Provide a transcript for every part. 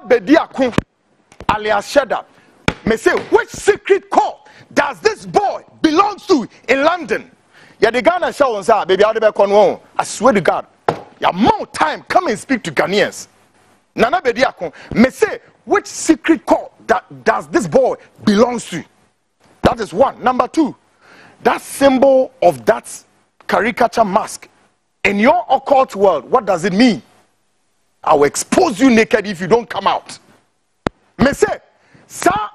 bedi alias Cheddar me say which secret court does this boy belong to in london? Yɛde ghana hyɛ wɔn nsa a baabi a wɔde bɛkɔ no i swear to god your more time come and speak to ghanaians. Nana Bediako me say which secret court that does this boy belongs to? That is one. Number two that symbol of that caricature mask. In your occult world what does it mean i will expose you naked if you don't come out. Me say saa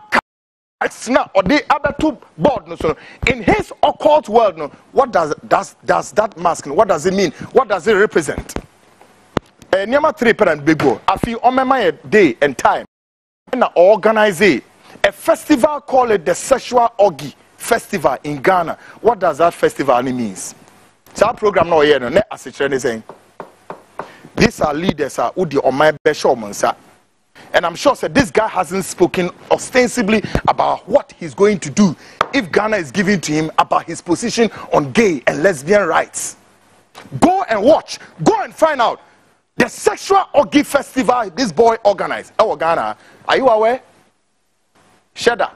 na ɔde abɛto board no so in his occult world no what does does does that mask no what does it mean? What does it represent? Eh, Ɛɛ nneɛma three pɛrɛ no begu afi ɔmɛma yɛ day and time. Ɛna organize a festival called the sexual orgy festival in ghana what does that festival mean means program na ɔyɛ no ne asekyerɛ ne sɛn these are leaders ah, a wodi ɔman bɛhyɛ ɔmo nsa. And I'm sure said this guy hasn't spoken ostensibly about what he's going to do if Ghana is giving to him about his position on gay and lesbian rights. Go and watch. Go and find out the sexual orgy festival this boy organized. Oh, Ghana, are you aware? Cheddar.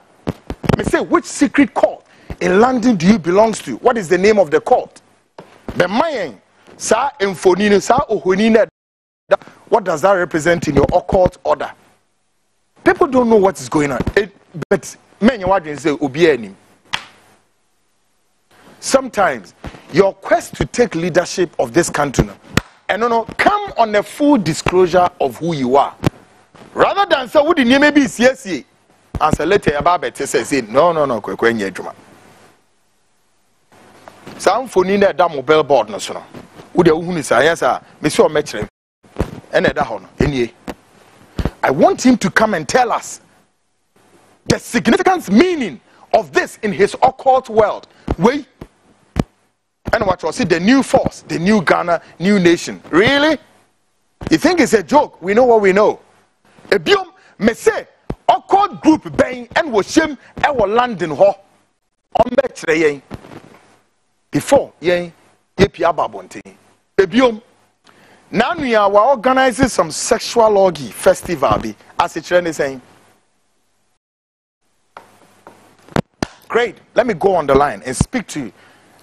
Me say, which secret court in London do you belong to? What is the name of the court? The mayan, sa infonino, sa ohonina. What does that represent in your occult order? people don't know what is going on. It, but men you want to say obi sometimes your quest to take leadership of this country and no no come on a full disclosure of who you are. Rather than who the name be siesie and say later about better say say no no no kwekwe nye adwuma saa mfoni na ɛda mobile board no so no wode wohu ne saa yɛ saa mesi ɔmɛkyerɛ ɛna hɔ I want him to come and tell us the significant meaning of this in his occult world. Wait. And what was it? The new force, the new Ghana, new nation. Really? You think it's a joke? We know what we know. Ebiom, me say, occult group and was shame our London ho. On yen. Before yen, yepi ababonte. Ebiom na nua wa organize some sexual orgy festival bi. Asekyerɛ ne sɛn. Great. Let me go on the line and speak to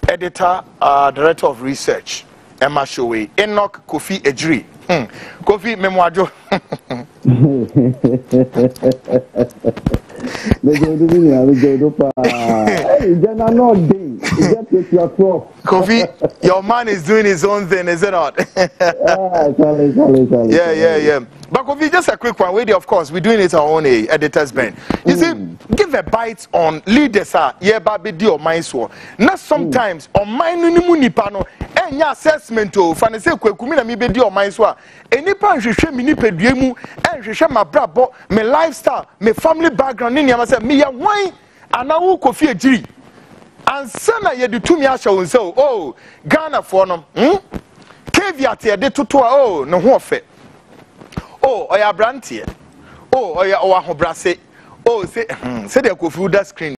editor uh, director of research emma showe. Enoch kofi ejiri. Hmm. kofi memoajo. Mejodo mi ni mejodo paa. Ìjẹ́ náà náà Kofi, your man is doing his own thing, is it not? yeah, yeah, yeah. But Kofi, just a quick one. We, of course, we're doing it our own eh, editor's bend. You mm. see, give a bite on leaders, sir. yeah, baby, deal, my so. Not sometimes, on my nunipano, and your assessment, oh, fancy, kumina, eh, eh, me, deal, my so. Any pan, she shame me, peduemu, and she shame my brabo, my lifestyle, my family background, in your myself, me, why wine, and I Kofi a Ansa na yɛde tumi ahyɛ wo nsa o, oh, Ghanafoɔ no, hmm? Caveat yɛde toto a, oh, ne ho ɔfɛ. O ɔyɛ aberanteɛ. O ɔyɛ ɔwɔ ahobrɛase. O sɛ hmm, sɛdeɛ kofi da screen